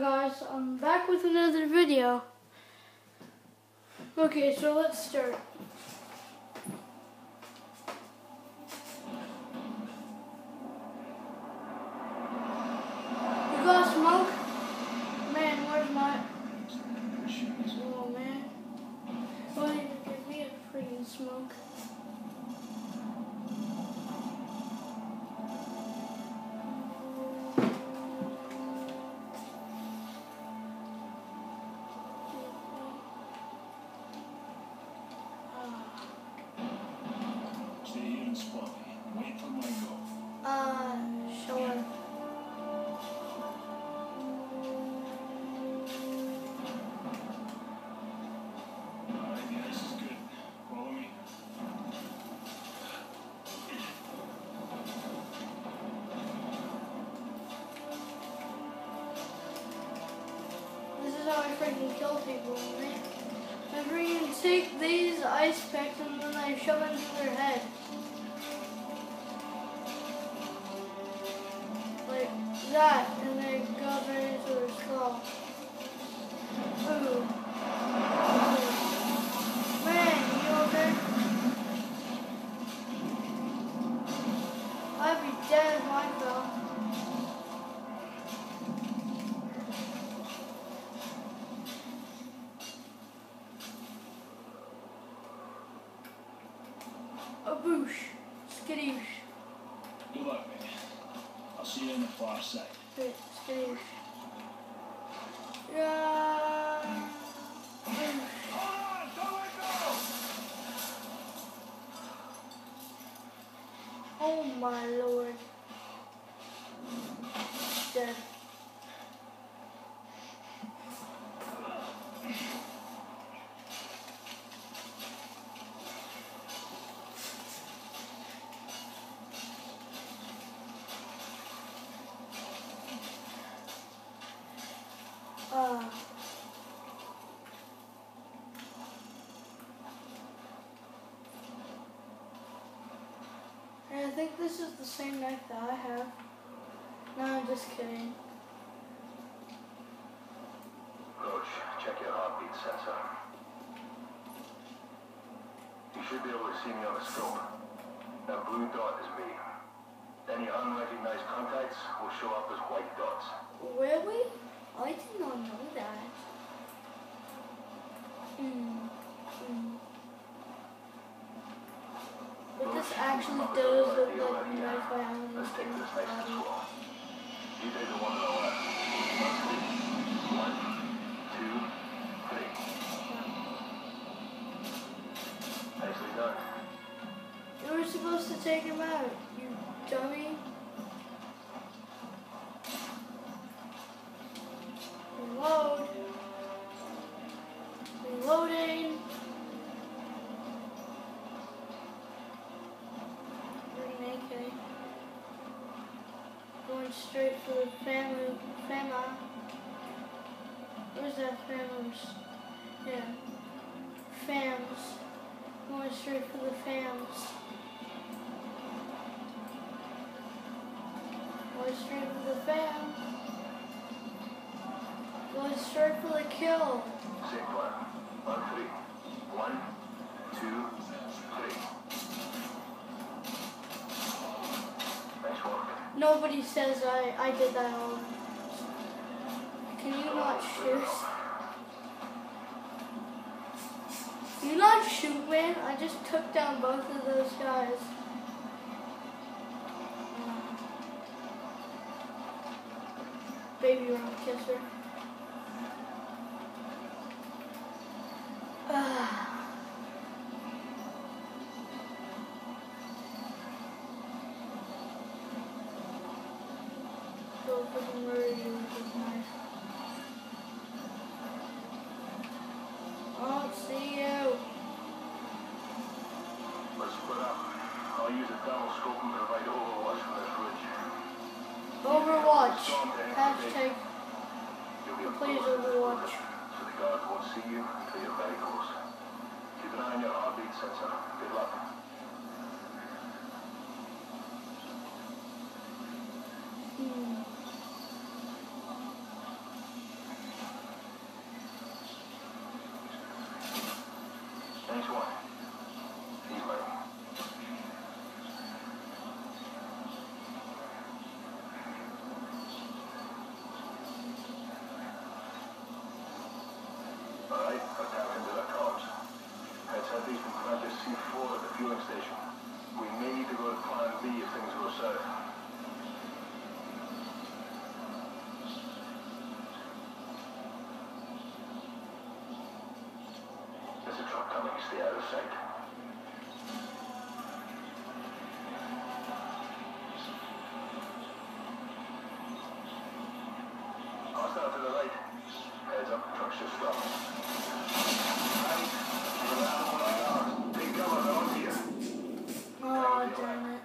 guys, I'm back with another video. Okay, so let's start. You got smoke? Man, where's my... Oh, man. Why didn't you give me a freaking smoke? Freaking kill people, man. I freaking take these ice picks and then I shove into their head. Skadoosh. Good luck, man. I'll see you in the far side. Wait. Yeah. Ah, Boosh. Hold on! Go! Oh my lord. And I think this is the same knife that I have. No, I'm just kidding. Roach, check your heartbeat sensor. You should be able to see me on the scope. That blue dot is me. Any unrecognized contacts will show up as white dots. Really? I did not know that. Hmm. Hmm. But this actually does look like Going straight for the fams. Going straight for the fam. Going straight for the kill. Same plan. On three. One, two, three. Nice work. Nobody says I, I did that all. Can you not shoot? You not shoot, man. I just took down both of those guys. Baby round kisser. Go freaking murder with this knife. I don't see you. Let's split up. I'll use a thermal scope and provide overwatch from this ridge. Overwatch. Hashtag You'll be up please close to this Overwatch. So the guards won't see you until you're very close. Keep an eye on your heartbeat sensor. Good luck. Stay out of sight. Hostile to the right. Heads up, truck's just stopped. Right. You're out of of ours. Take cover, they're on here. Oh, damn it.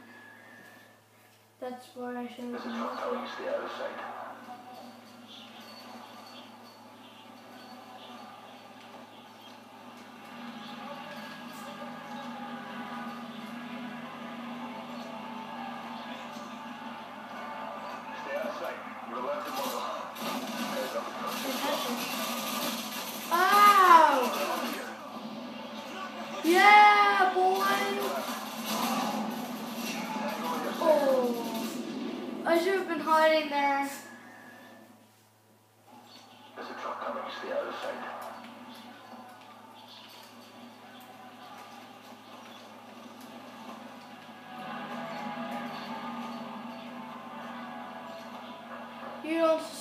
That's why I should This have truck coming, stay out of sight.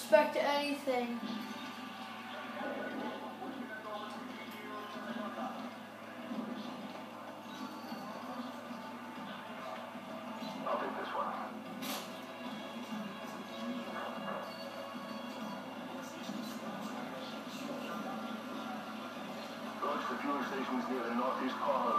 You anything. Fueling stations near the northeast corner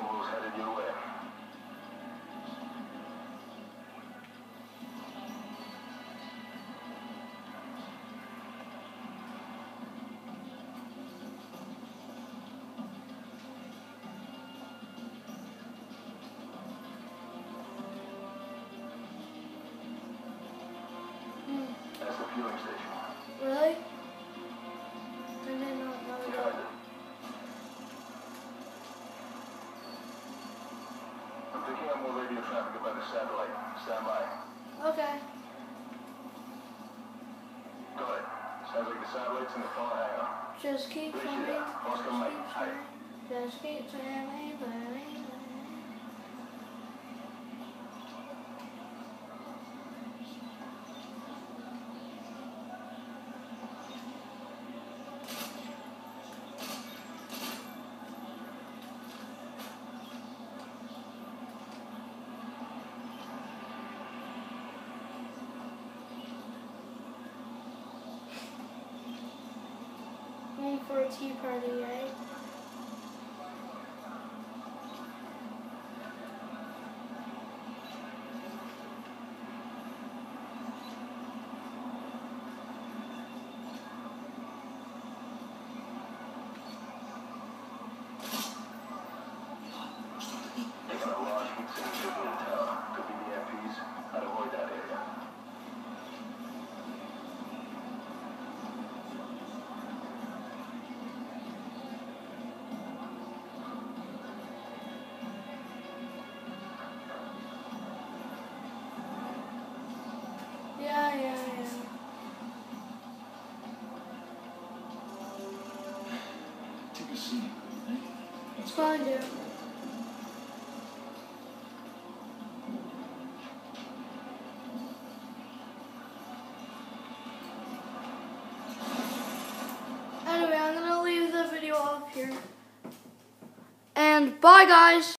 headed your way. That's the fueling station. Really? I'm picking up more radio traffic about the satellite. Stand by. Okay. Got it. Sounds like the satellite's in the far hangar. Just keep Where's swimming. she at? Oscar Just keep Hi. swimming. Just keep swimming, buddy. Tea party, right? Take a seat. Let's It's go. fine, dude. Anyway, I'm gonna leave the video up here. And bye, guys.